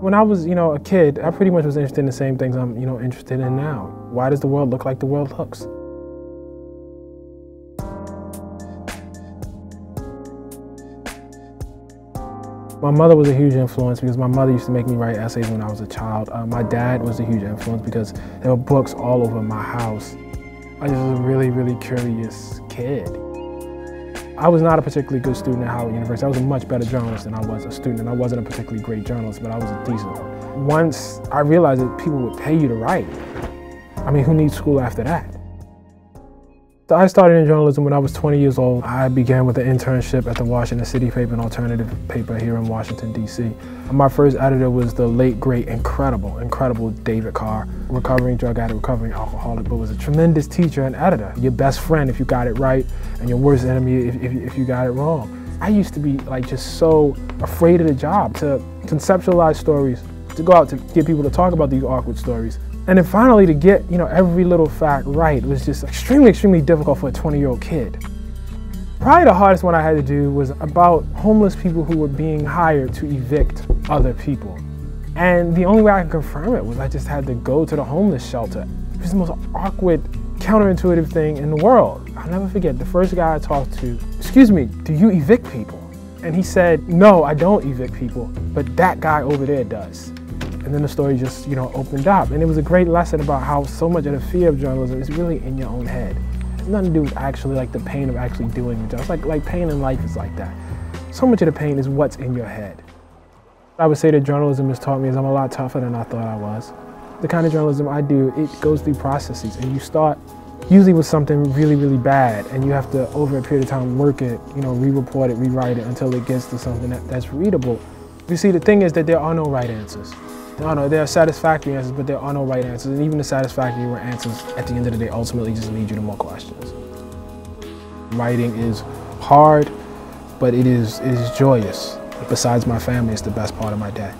When I was, you know, a kid, I pretty much was interested in the same things I'm, you know, interested in now. Why does the world look like the world looks? My mother was a huge influence because my mother used to make me write essays when I was a child. Uh, my dad was a huge influence because there were books all over my house. I just was a really, really curious kid. I was not a particularly good student at Howard University. I was a much better journalist than I was a student, and I wasn't a particularly great journalist, but I was a decent one. Once I realized that people would pay you to write, I mean, who needs school after that? I started in journalism when I was 20 years old. I began with an internship at the Washington City paper, an alternative paper here in Washington, D.C. My first editor was the late, great, incredible, incredible David Carr, recovering drug addict, recovering alcoholic, but was a tremendous teacher and editor. Your best friend if you got it right, and your worst enemy if, if, if you got it wrong. I used to be like just so afraid of the job to conceptualize stories, to go out to get people to talk about these awkward stories, and then finally to get, you know, every little fact right was just extremely, extremely difficult for a 20 year old kid. Probably the hardest one I had to do was about homeless people who were being hired to evict other people. And the only way I could confirm it was I just had to go to the homeless shelter. It was the most awkward, counterintuitive thing in the world. I'll never forget the first guy I talked to, excuse me, do you evict people? And he said, no, I don't evict people, but that guy over there does. And then the story just, you know, opened up. And it was a great lesson about how so much of the fear of journalism is really in your own head. It has nothing to do with actually like the pain of actually doing your job. It's like, like pain in life is like that. So much of the pain is what's in your head. I would say that journalism has taught me is I'm a lot tougher than I thought I was. The kind of journalism I do, it goes through processes and you start usually with something really, really bad and you have to, over a period of time, work it, you know, re-report it, rewrite it until it gets to something that, that's readable. You see, the thing is that there are no right answers. No, no, there are satisfactory answers, but there are no right answers. And even the satisfactory answers, at the end of the day, ultimately just lead you to more questions. Writing is hard, but it is, it is joyous. Besides my family, it's the best part of my day.